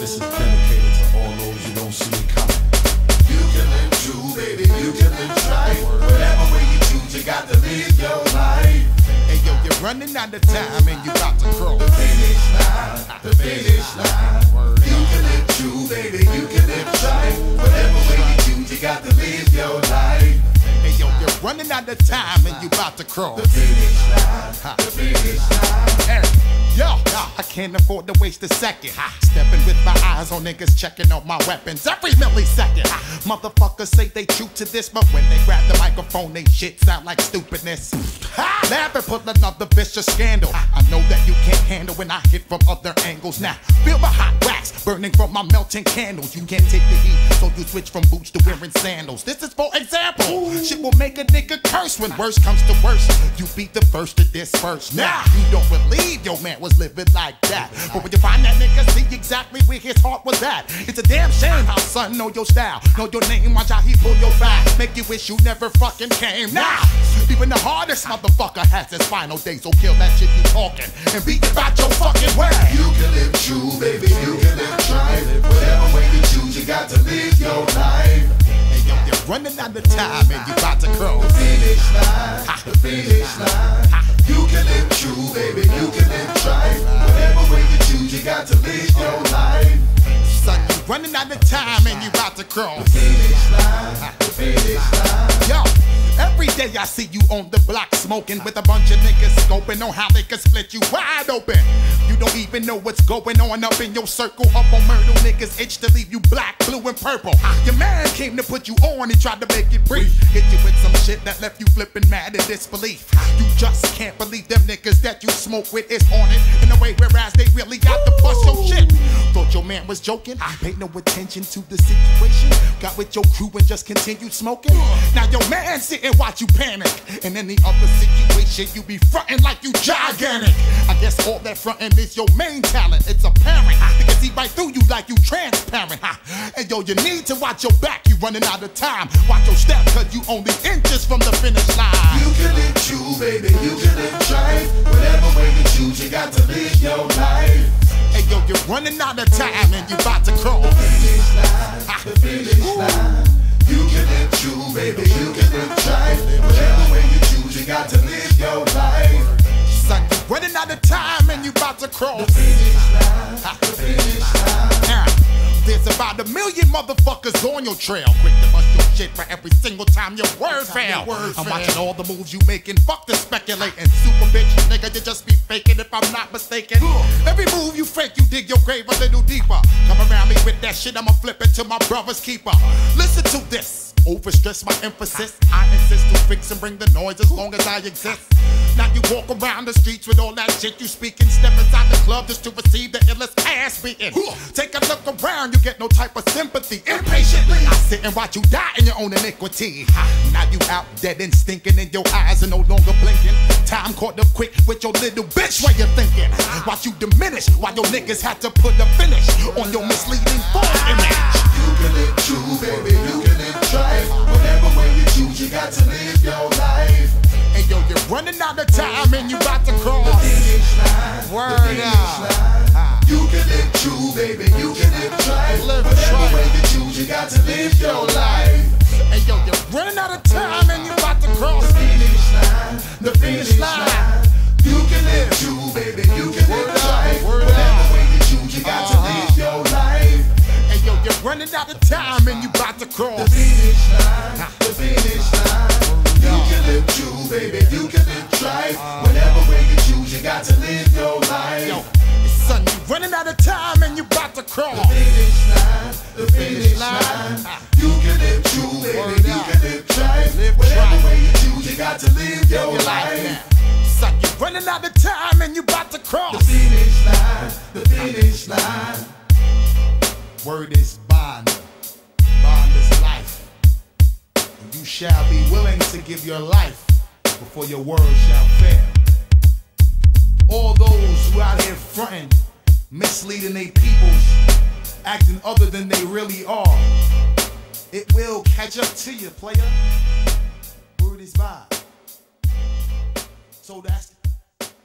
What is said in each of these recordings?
This is dedicated to all those you don't see me coming. You can live true, baby. You can live right. Whatever way you choose, you got to live your life. Hey yo, you're running out of time and you about to cross. The finish line, the finish line. You can live true, baby. You can live right. Whatever way you choose, you got to live your life. Hey yo, you're running out of time and you about to cross. The finish line, the finish line. Hey, yo, I can't afford to waste a second. Stepping with my eyes on niggas checking out my weapons every millisecond. Motherfuckers say they true to this, but when they grab the microphone, they shit sound like stupidness. Laugh and put another vicious scandal. I know that you can't handle when I hit from other angles. Now, feel the hot wax burning from my melting candles. You can't take the heat, so you switch from boots to wearing sandals. This is for example. Shit will make a nigga curse when worst comes to worst. You be the first to disperse. Now, you don't believe your man was living like that. But when you find that nigga, see exactly where his heart was at. It's a damn shame how son know your style, know your name, watch how he pull your back. Make you wish you never fucking came. Now, even the hardest motherfucker has his final day, so kill that shit you talking and be about your fucking way. You can live true, baby. You can live right. Whatever way you choose, you got to live your life. Yo, you're running out of time and you about to cross. Finish line, the finish line. You can live true, baby. You can live right. Whatever way you choose, you got to live your life. Son, you running out of time and you about to cross. The Finish line, the finish line. Day I see you on the block smoking with a bunch of niggas scoping on how they can split you wide open. You don't even know what's going on up in your circle. Up on Myrtle, niggas itch to leave you black, blue, and purple. Ah, your man came to put you on and tried to make it brief. Hit you with some shit that left you flipping mad in disbelief. You just can't believe them niggas that you smoke with is on it in a way, whereas they really got to bust your shit. Thought your man was joking. I paid no attention to the situation. Got with your crew and just continued smoking. Now your man sit and watch you panic. In any other situation, you be fronting like you gigantic. I guess all that fronting is your main talent. It's apparent. They can see right through you like you transparent. And yo, you need to watch your back. You running out of time. Watch your step, cause you only inches from the finish line. You can live true, baby. You can live right. Whatever way you choose, you got to live your life. Hey yo, you're running out of time and you about to cross. You about to cross. Finish line, the finish line. Now, there's about a million motherfuckers on your trail. Quick to bust your shit for every single time your word fail. I'm watching all the moves you making. Fuck the speculating. Super bitch, nigga, you just be faking if I'm not mistaken. Every move you fake, you dig your grave a little deeper. Come around me with that shit, I'ma flip it to my brother's keeper. Listen to this. Overstress my emphasis. I insist to fix and bring the noise as long as I exist. Now you walk around the streets with all that shit you speaking. Step inside the club just to receive the illest ass beating. Take a look around, you get no type of sympathy. Impatiently, I sit and watch you die in your own iniquity. Now you out dead and stinking, and your eyes are no longer blinking. Time caught up quick with your little bitch. Where you thinking? Watch you diminish while your niggas had to put a finish on your misleading false image. You can live true, baby. You can live right. Whatever way you choose, you got to live your life. And running out of time and you about to cross. Finish line, the Word line. You can live true, baby. You can live right. Live Whatever way you choose, you got to live your life. Hey yo, you're running out of time and you about to cross. the Finish line, the finish line. You can live true, baby. You can live Word right. word Whatever up. way you choose, you got to Uh-huh. live your life. Hey yo, you're running out of time and you about to The finish line, the finish line. The finish line. You can live true, baby. You can live. Live Whatever way you choose, you got to live your life. that? Son, you running out of time and you about to cross The finish line, the finish line. Word is bond. Bond is life. And you shall be willing to give your life before your word shall fail. All those who out here fronting, misleading they peoples, acting other than they really are, it will catch up to you, player. Word is bond. So that's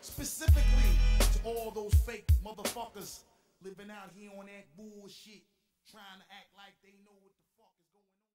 specifically to all those fake motherfuckers living out here on that bullshit, trying to act like they know